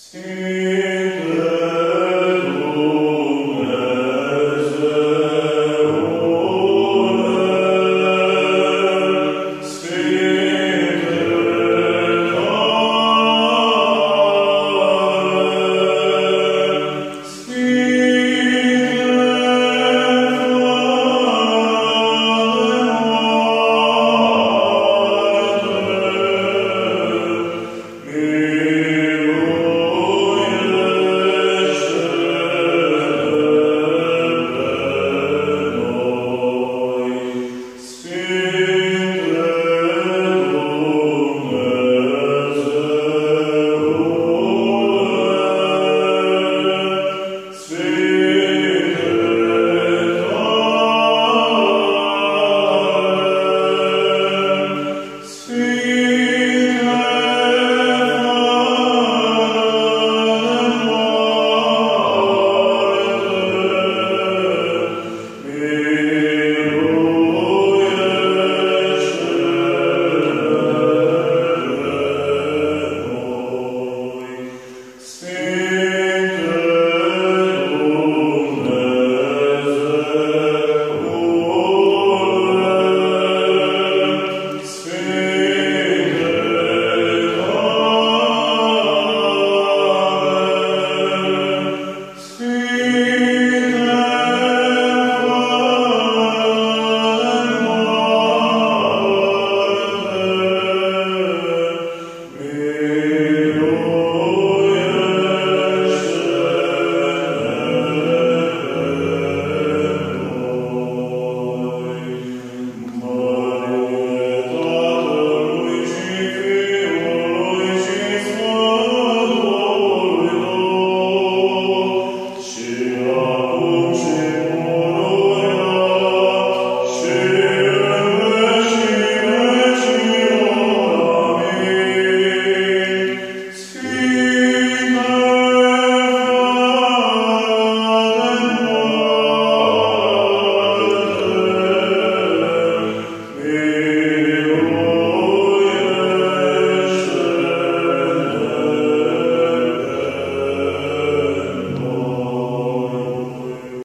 See.